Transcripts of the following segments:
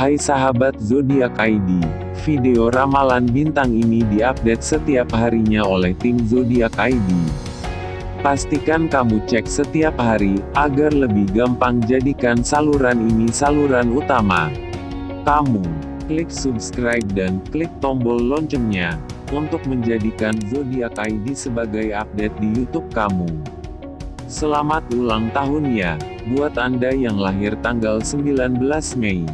Hai sahabat zodiak ID, video ramalan bintang ini diupdate setiap harinya oleh tim zodiak ID. Pastikan kamu cek setiap hari, agar lebih gampang jadikan saluran ini saluran utama. Kamu, klik subscribe dan klik tombol loncengnya, untuk menjadikan zodiak ID sebagai update di YouTube kamu. Selamat ulang tahun ya, buat Anda yang lahir tanggal 19 Mei.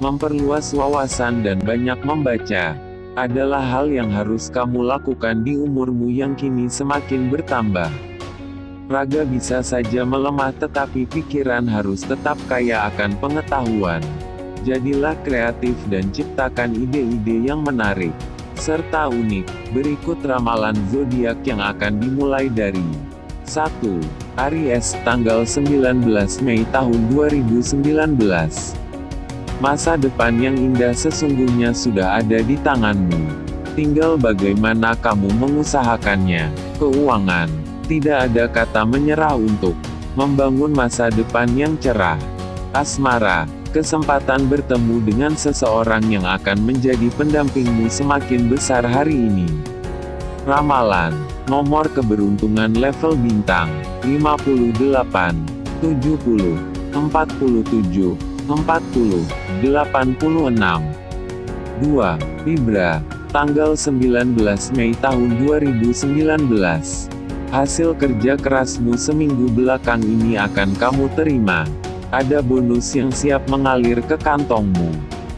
Memperluas wawasan dan banyak membaca adalah hal yang harus kamu lakukan di umurmu yang kini semakin bertambah. Raga bisa saja melemah tetapi pikiran harus tetap kaya akan pengetahuan. Jadilah kreatif dan ciptakan ide-ide yang menarik serta unik. Berikut ramalan zodiak yang akan dimulai dari 1. Aries tanggal 19 Mei tahun 2019 Masa depan yang indah sesungguhnya sudah ada di tanganmu. Tinggal bagaimana kamu mengusahakannya. Keuangan. Tidak ada kata menyerah untuk membangun masa depan yang cerah. Asmara. Kesempatan bertemu dengan seseorang yang akan menjadi pendampingmu semakin besar hari ini. Ramalan. Nomor keberuntungan level bintang. 58. 70. 47. 40, 86. 2. Libra. Tanggal 19 Mei tahun 2019. Hasil kerja kerasmu seminggu belakang ini akan kamu terima. Ada bonus yang siap mengalir ke kantongmu.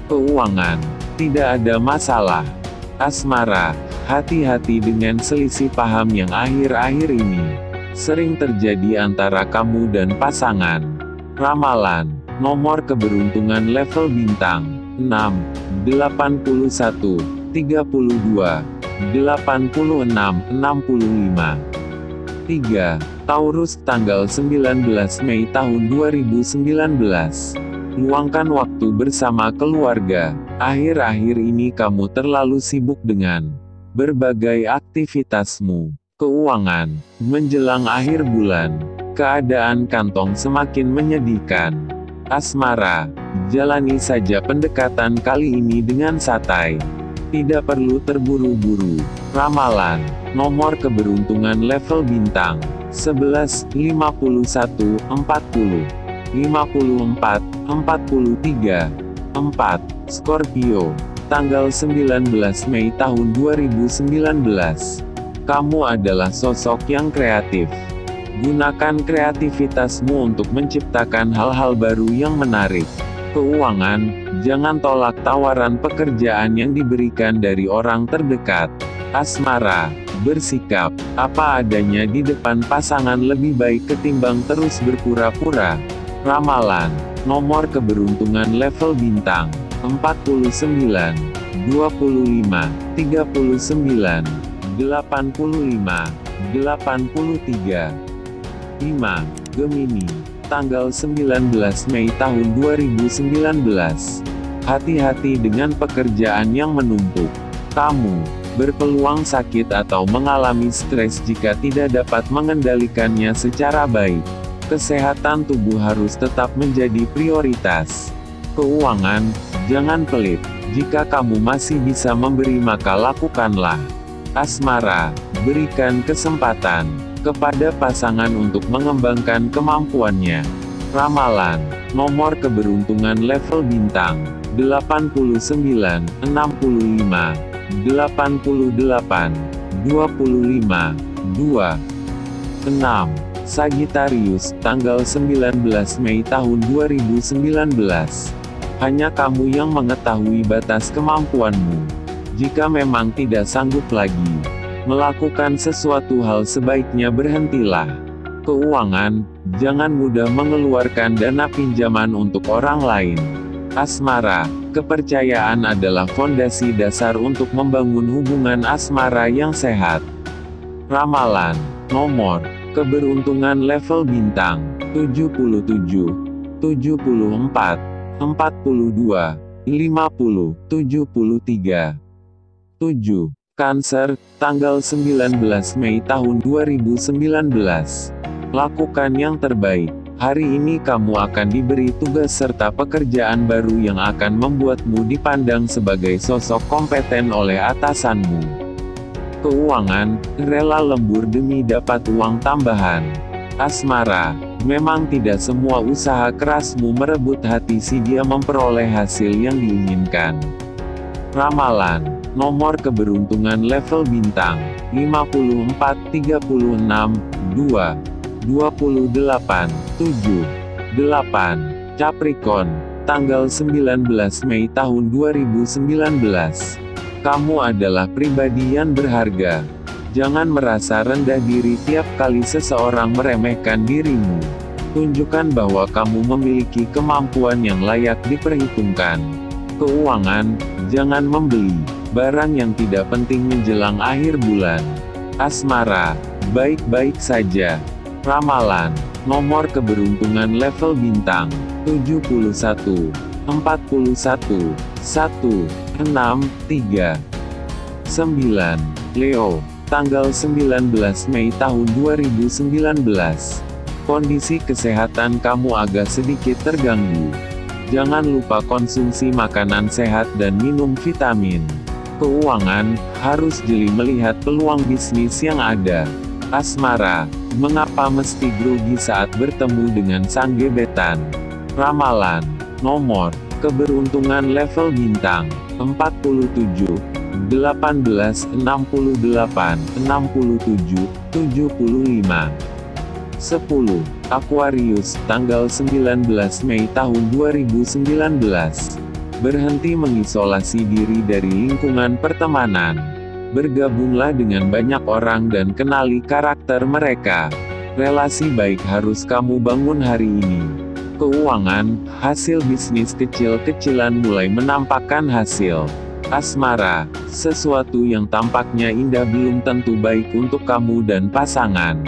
Keuangan. Tidak ada masalah. Asmara. Hati-hati dengan selisih paham yang akhir-akhir ini. Sering terjadi antara kamu dan pasangan. Ramalan Nomor keberuntungan level bintang 6, 81, 32, 86, 65. 3. Taurus tanggal 19 Mei tahun 2019. Luangkan waktu bersama keluarga. Akhir-akhir ini kamu terlalu sibuk dengan berbagai aktivitasmu. Keuangan menjelang akhir bulan, keadaan kantong semakin menyedihkan. Asmara. Jalani saja pendekatan kali ini dengan santai. Tidak perlu terburu-buru. Ramalan. Nomor keberuntungan level bintang. 11, 51, 40. 54, 43. 4. Scorpio. Tanggal 19 Mei tahun 2019. Kamu adalah sosok yang kreatif. Gunakan kreativitasmu untuk menciptakan hal-hal baru yang menarik. Keuangan, jangan tolak tawaran pekerjaan yang diberikan dari orang terdekat. Asmara, bersikap apa adanya di depan pasangan lebih baik ketimbang terus berpura-pura. Ramalan, nomor keberuntungan level bintang 49, 25, 39, 85, 83. 5. Gemini. Tanggal 19 Mei tahun 2019. Hati-hati dengan pekerjaan yang menumpuk. Kamu berpeluang sakit atau mengalami stres jika tidak dapat mengendalikannya secara baik. Kesehatan tubuh harus tetap menjadi prioritas. Keuangan, jangan pelit. Jika kamu masih bisa memberi maka lakukanlah. Asmara, berikan kesempatan kepada pasangan untuk mengembangkan kemampuannya. Ramalan, nomor keberuntungan level bintang, 89, 65, 88, 25, 2, 6. Sagittarius, tanggal 19 Mei tahun 2019. Hanya kamu yang mengetahui batas kemampuanmu. Jika memang tidak sanggup lagi, melakukan sesuatu hal sebaiknya berhentilah. Keuangan, jangan mudah mengeluarkan dana pinjaman untuk orang lain. Asmara, kepercayaan adalah fondasi dasar untuk membangun hubungan asmara yang sehat. Ramalan, nomor, keberuntungan level bintang, 77, 74, 42, 50, 73, 7. Cancer, tanggal 19 Mei tahun 2019. Lakukan yang terbaik. Hari ini kamu akan diberi tugas serta pekerjaan baru yang akan membuatmu dipandang sebagai sosok kompeten oleh atasanmu. Keuangan, rela lembur demi dapat uang tambahan. Asmara, memang tidak semua usaha kerasmu merebut hati si dia memperoleh hasil yang diinginkan. Ramalan, nomor keberuntungan level bintang, 54, 36, 2. 28, 7, 8, Capricorn, tanggal 19 Mei tahun 2019. Kamu adalah pribadi yang berharga. Jangan merasa rendah diri tiap kali seseorang meremehkan dirimu. Tunjukkan bahwa kamu memiliki kemampuan yang layak diperhitungkan. Keuangan, jangan membeli barang yang tidak penting menjelang akhir bulan. Asmara, baik-baik saja. Ramalan, nomor keberuntungan level bintang, 71, 41, 1, 6, 3, 9, Leo, tanggal 19 Mei tahun 2019. Kondisi kesehatan kamu agak sedikit terganggu. Jangan lupa konsumsi makanan sehat dan minum vitamin. Keuangan, harus jeli melihat peluang bisnis yang ada. Asmara, Mengapa mesti grogi saat bertemu dengan sang gebetan? Ramalan. Nomor. Keberuntungan level bintang. 47. 18, 68, 67, 75. 10. Aquarius, tanggal 19 Mei tahun 2019. Berhenti mengisolasi diri dari lingkungan pertemanan. Bergabunglah dengan banyak orang dan kenali karakter mereka. Relasi baik harus kamu bangun hari ini. Keuangan, hasil bisnis kecil-kecilan mulai menampakkan hasil. Asmara, sesuatu yang tampaknya indah belum tentu baik untuk kamu dan pasangan.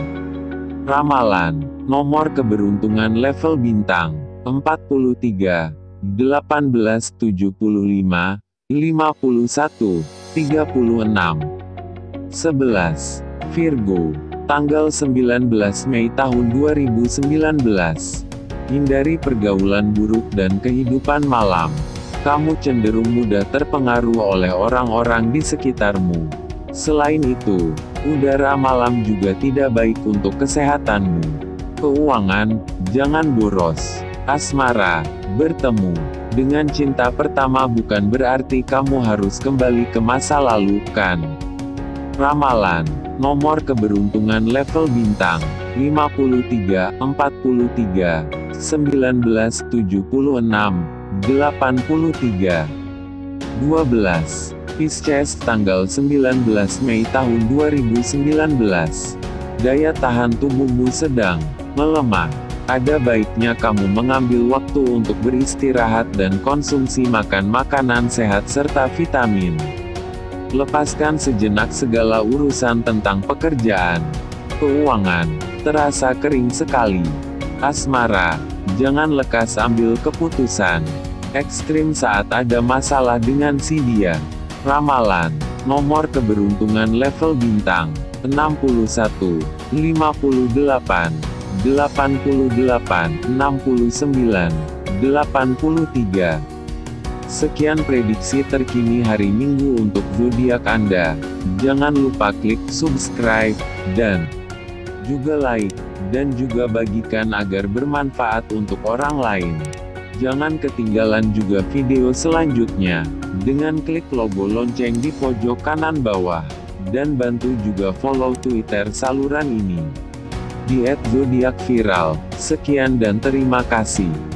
Ramalan, nomor keberuntungan level bintang, 43, 1875, 51. 36. 11. Virgo. Tanggal 19 Mei tahun 2019. Hindari pergaulan buruk dan kehidupan malam. Kamu cenderung mudah terpengaruh oleh orang-orang di sekitarmu. Selain itu, udara malam juga tidak baik untuk kesehatanmu. Keuangan, jangan boros. Asmara, bertemu dengan cinta pertama bukan berarti kamu harus kembali ke masa lalu, kan? Ramalan, nomor keberuntungan level bintang, 53, 43, 19, 76, 83, 12. Pisces tanggal 19 Mei tahun 2019. Daya tahan tubuhmu sedang melemah. Ada baiknya kamu mengambil waktu untuk beristirahat dan konsumsi makan makanan sehat serta vitamin. Lepaskan sejenak segala urusan tentang pekerjaan. Keuangan, terasa kering sekali. Asmara, jangan lekas ambil keputusan. Ekstrim saat ada masalah dengan si dia. Ramalan, nomor keberuntungan level bintang, 61, 58, 88, 69, 83. Sekian prediksi terkini hari Minggu untuk zodiak Anda. Jangan lupa klik subscribe dan juga like dan juga bagikan agar bermanfaat untuk orang lain. Jangan ketinggalan juga video selanjutnya dengan klik logo lonceng di pojok kanan bawah dan bantu juga follow Twitter saluran ini. Diet Zodiak Viral. Sekian dan terima kasih.